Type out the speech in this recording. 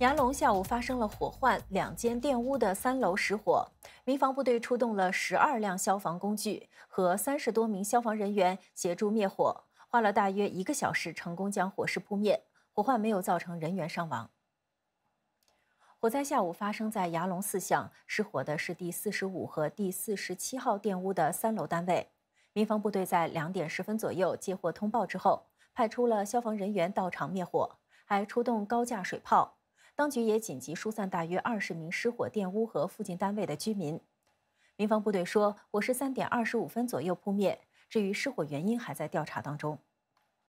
牙龙下午发生了火患，两间店屋的三楼失火，民防部队出动了十二辆消防工具和三十多名消防人员协助灭火，花了大约一个小时，成功将火势扑灭。火患没有造成人员伤亡。火灾下午发生在牙龙四巷，失火的是第四十五和第四十七号店屋的三楼单位。民防部队在两点十分左右接获通报之后，派出了消防人员到场灭火，还出动高架水炮。当局也紧急疏散大约二十名失火电屋和附近单位的居民。民防部队说，火势三点二十五分左右扑灭，至于失火原因还在调查当中。